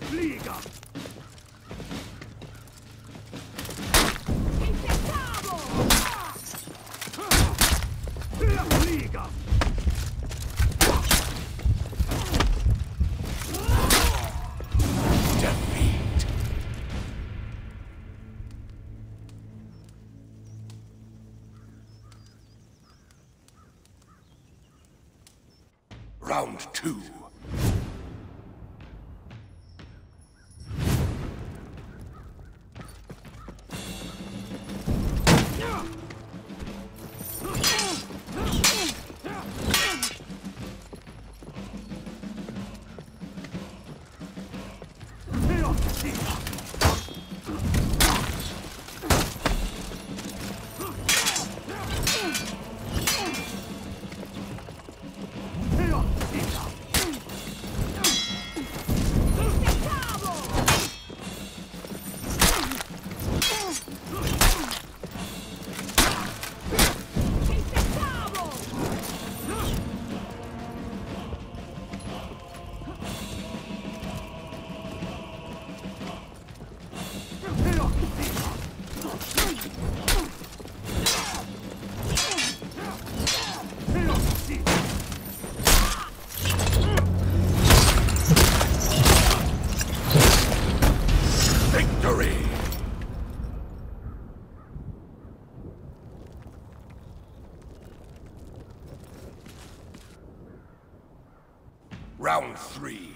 Flieger! Three.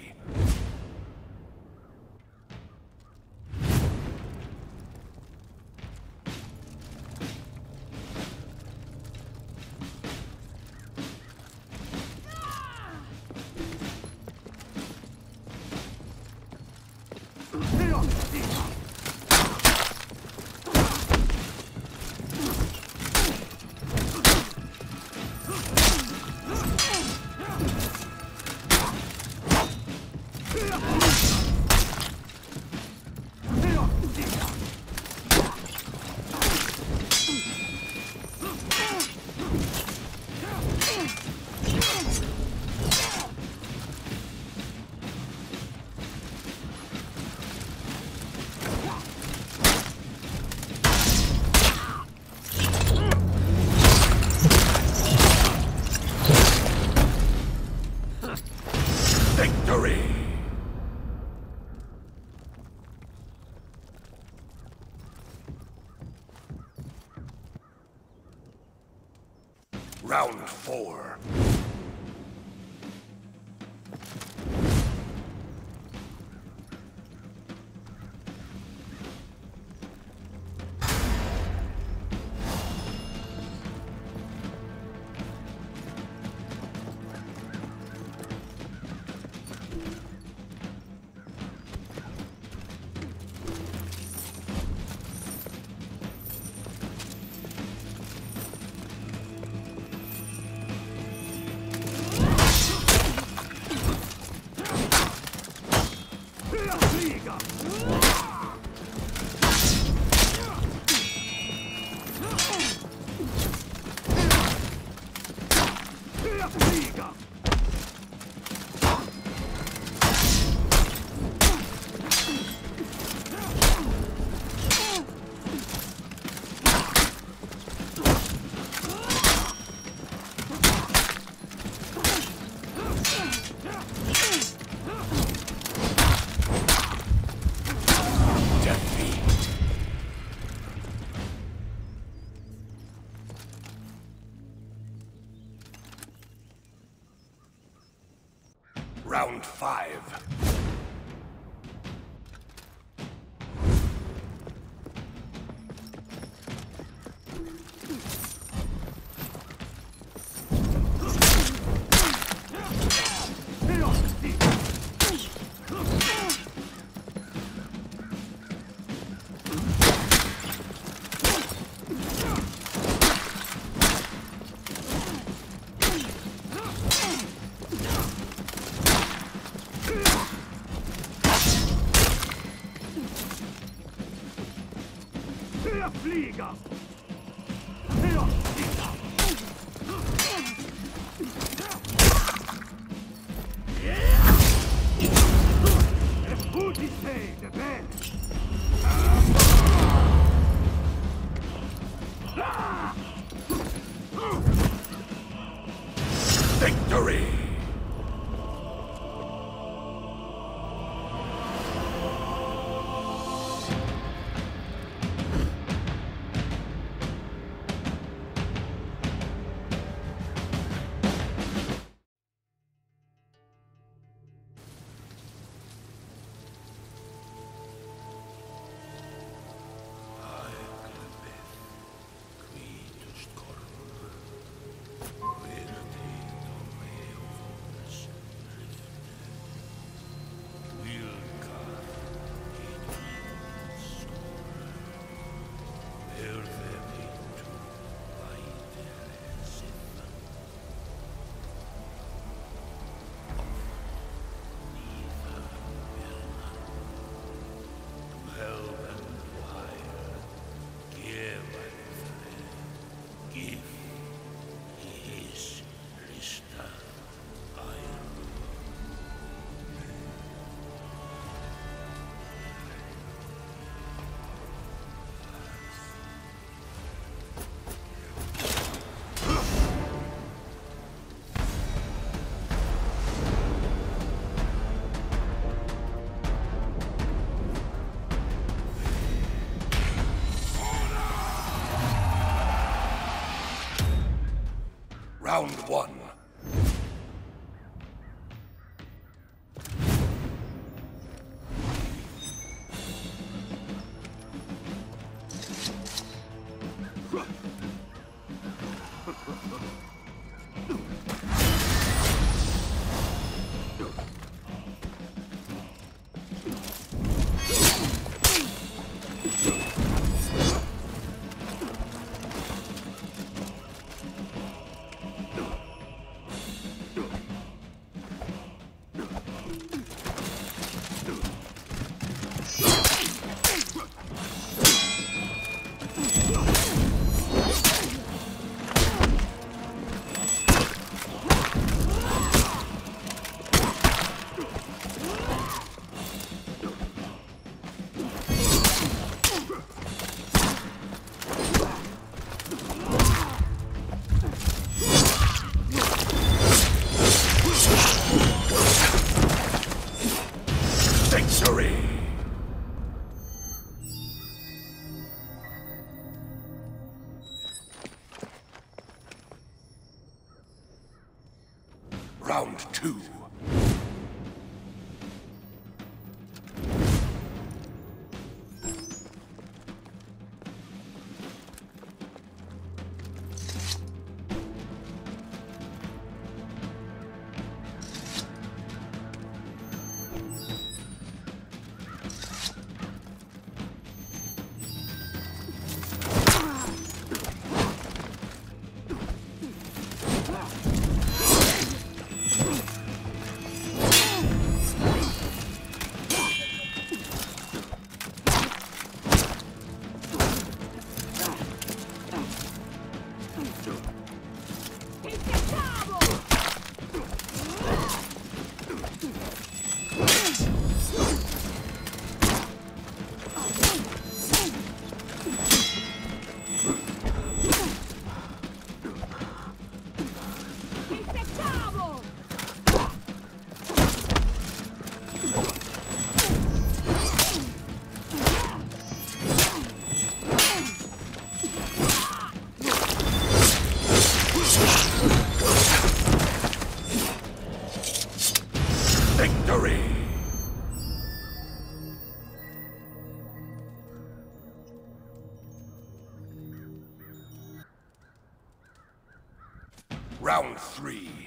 Round three.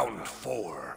Round four.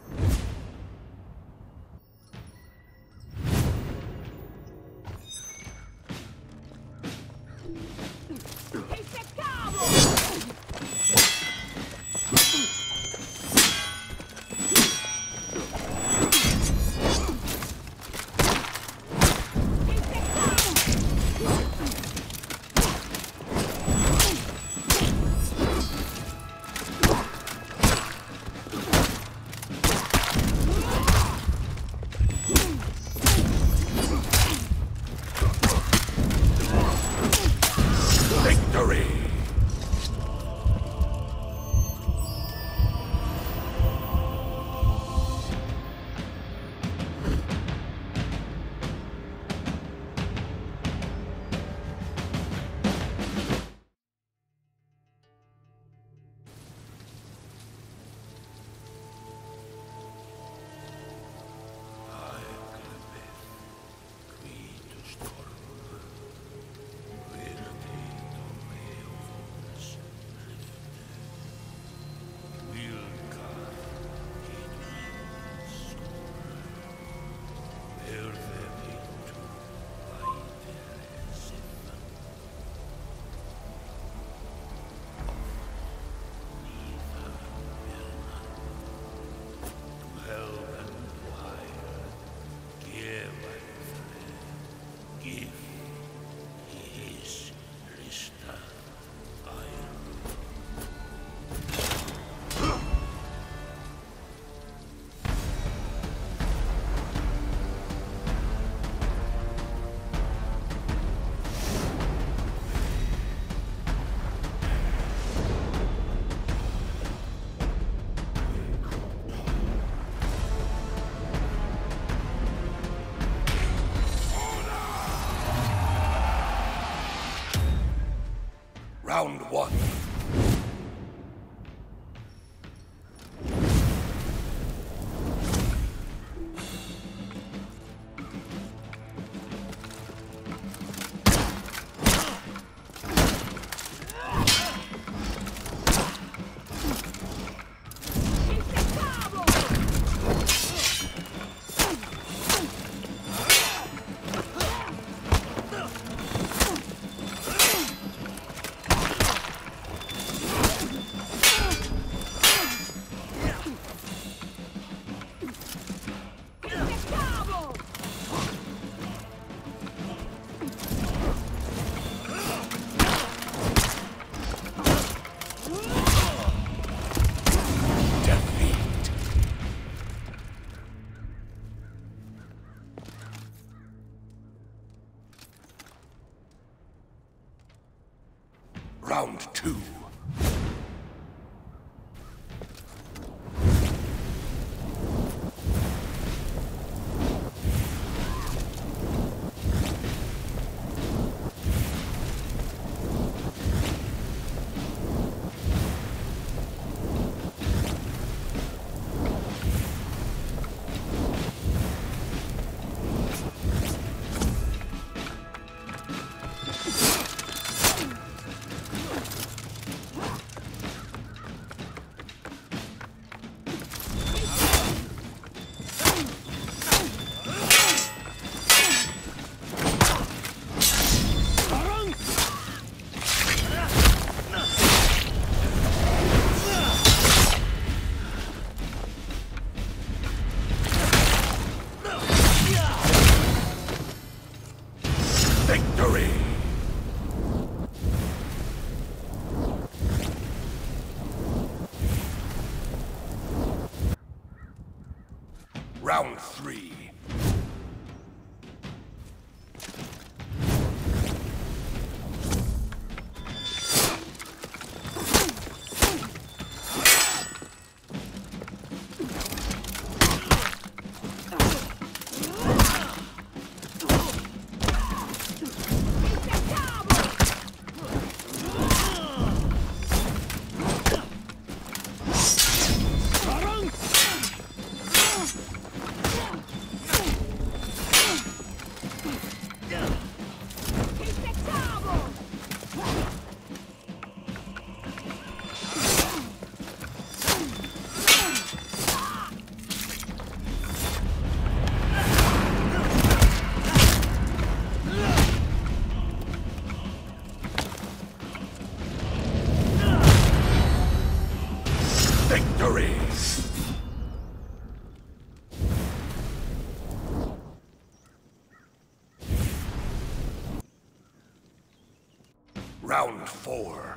Round four.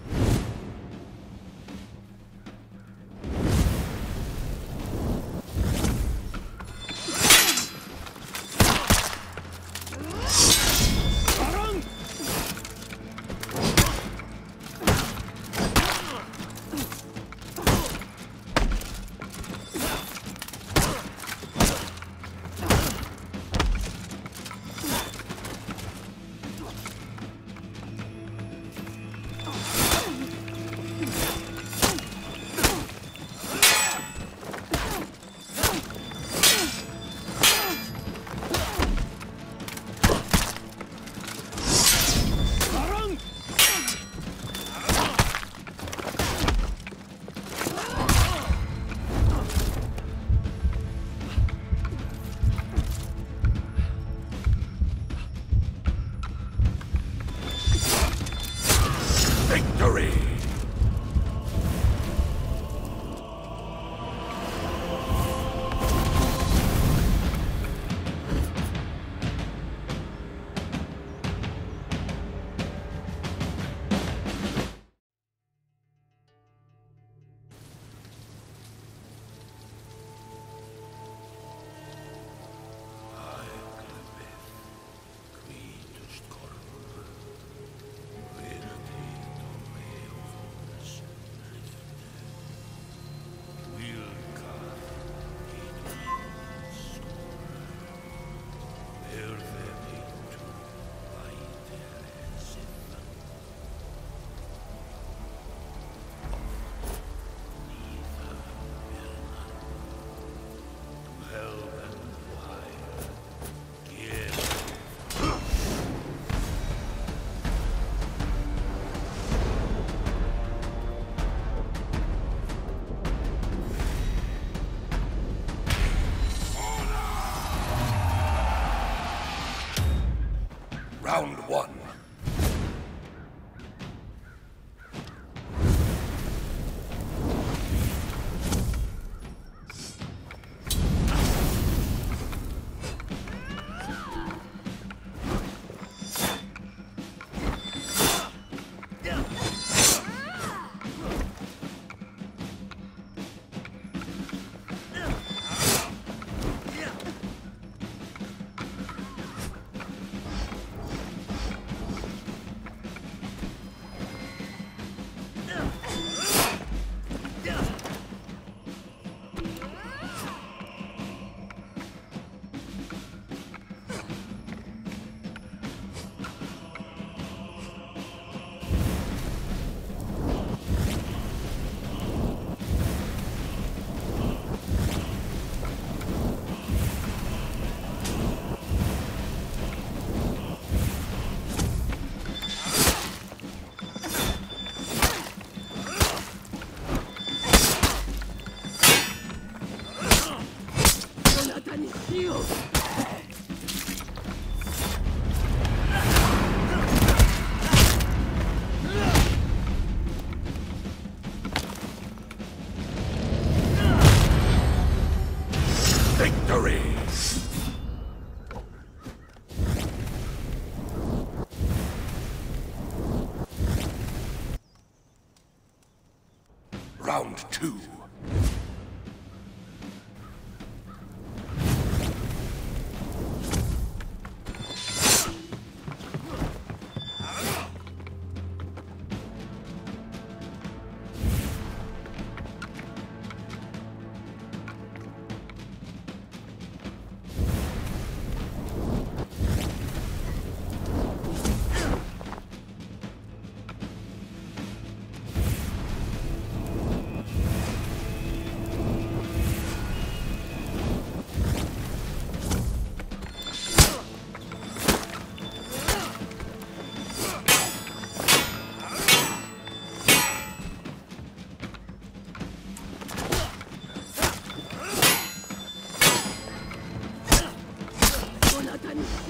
Round two.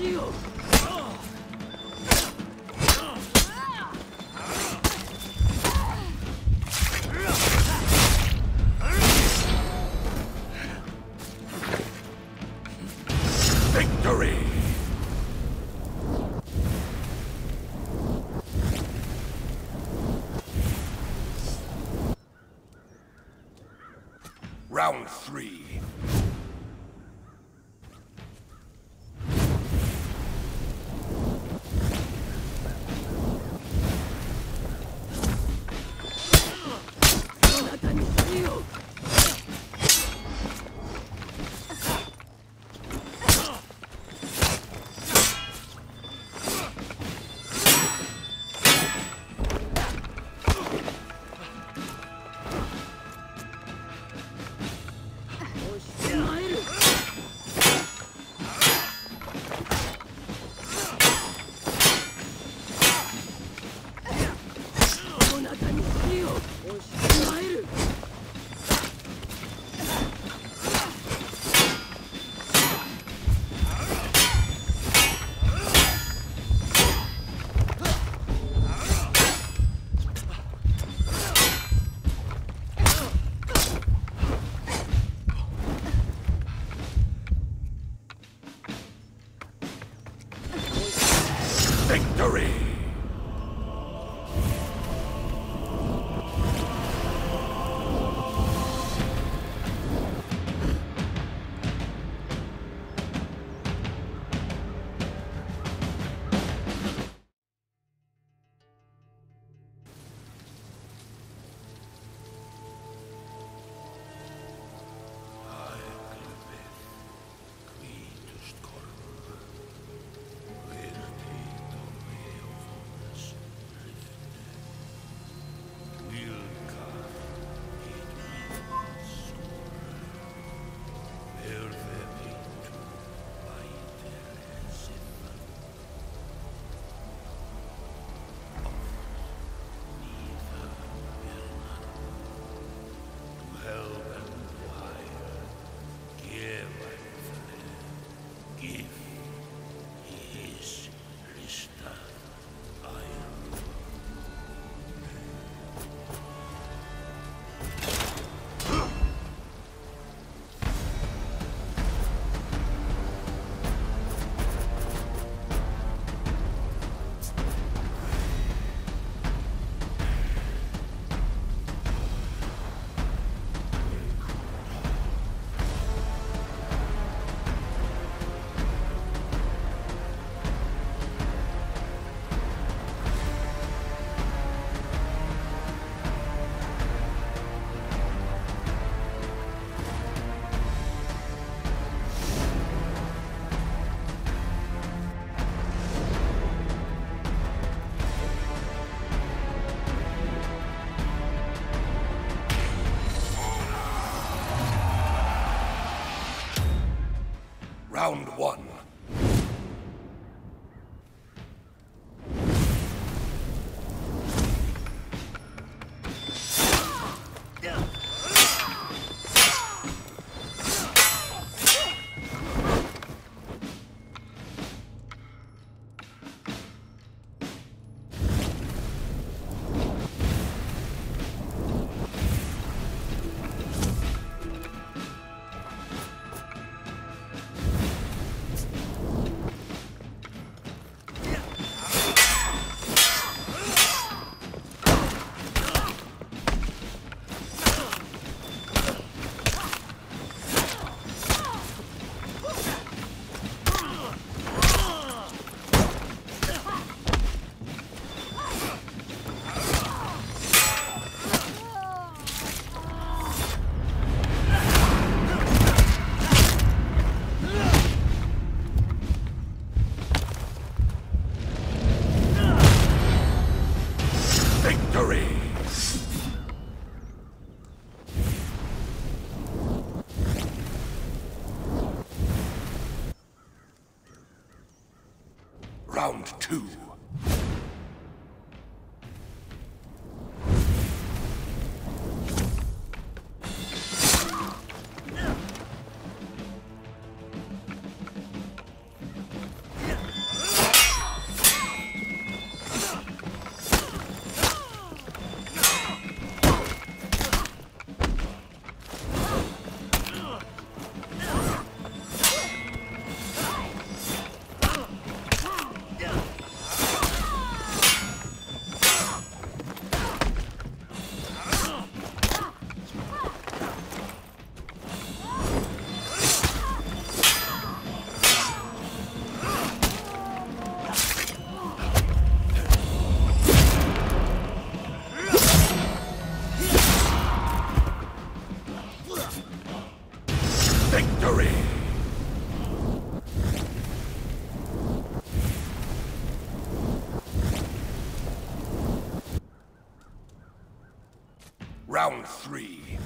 Victory! Round two. Round three.